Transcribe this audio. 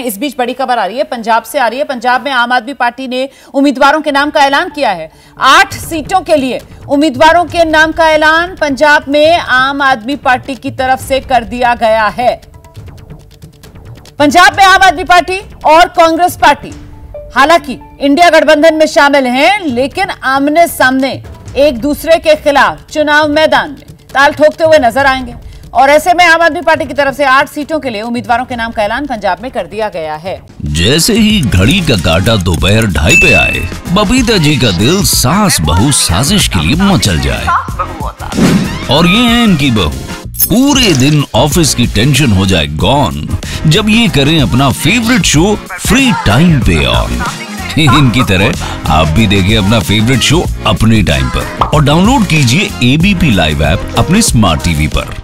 इस बीच बड़ी खबर आ रही है, पंजाब से आ रही है। पंजाब में आम आदमी पार्टी ने उम्मीदवारों के नाम का ऐलान किया है। आठ सीटों के लिए उम्मीदवारों के नाम का ऐलान पंजाब में आम आदमी पार्टी की तरफ़ से कर दिया गया है। पंजाब में आम आदमी पार्टी और कांग्रेस पार्टी हालाँकि इंडिया गठबंधन में शामिल हैं, लेकिन आमने सामने एक दूसरे के खिलाफ चुनाव मैदान में ताल ठोकते हुए नज़र आएँगे। और ऐसे में आम आदमी पार्टी की तरफ़ से आठ सीटों के लिए उम्मीदवारों के नाम का ऐलान पंजाब में कर दिया गया है। जैसे ही घड़ी का काटा दोपहर ढाई पे आए, बबीता जी का दिल सास बहू साजिश के लिए मचल जाए। और ये है इनकी बहू। पूरे दिन ऑफ़िस की टेंशन हो जाए, गॉन। जब ये करें अपना फेवरेट शो, फ्री टाइम पे ऑन। इनकी तरह आप भी देखें अपना फेवरेट शो अपने टाइम पर। और डाउनलोड कीजिए एबीपी लाइव ऐप अपने स्मार्ट टीवी पर।